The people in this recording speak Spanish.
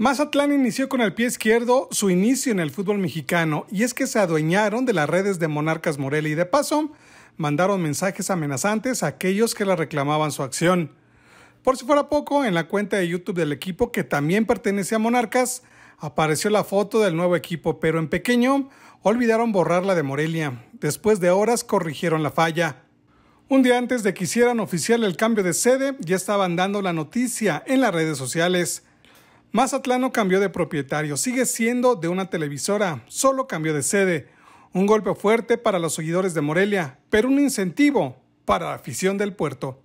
Mazatlán inició con el pie izquierdo su inicio en el fútbol mexicano y es que se adueñaron de las redes de Monarcas Morelia y de paso mandaron mensajes amenazantes a aquellos que le reclamaban su acción. Por si fuera poco, en la cuenta de YouTube del equipo que también pertenece a Monarcas, apareció la foto del nuevo equipo, pero en pequeño olvidaron borrarla de Morelia. Después de horas corrigieron la falla. Un día antes de que hicieran oficial el cambio de sede, ya estaban dando la noticia en las redes sociales. Mazatlán no cambió de propietario, sigue siendo de una televisora, solo cambió de sede. Un golpe fuerte para los seguidores de Morelia, pero un incentivo para la afición del puerto.